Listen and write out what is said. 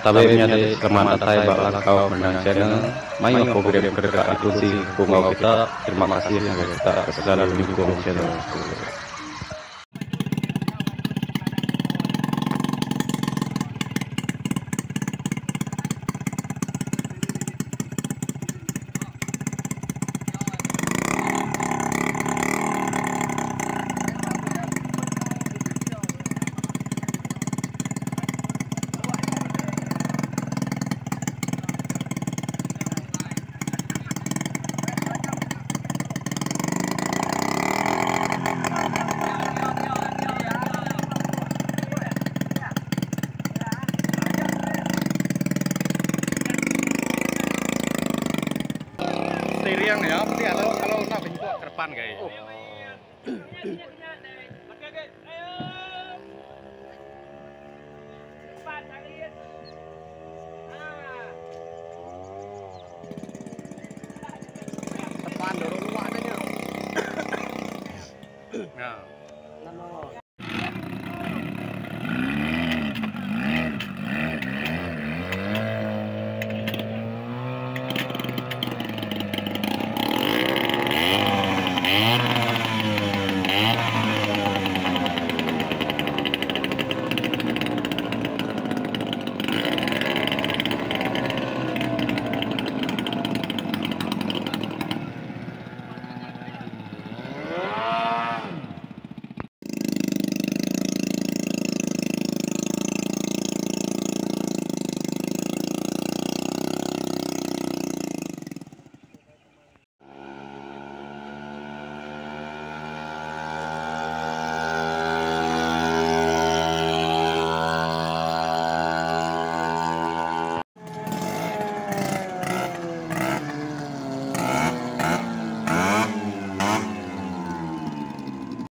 Tabe nyade selamat datang bakal kau menang channel. Mau program kerja inklusi kungau kita. Terima kasih yang kita selalu mendukung channel. Steering ya, berarti kalau kalau nak bentuk ke depan guys. Depan dorong aja. Nah.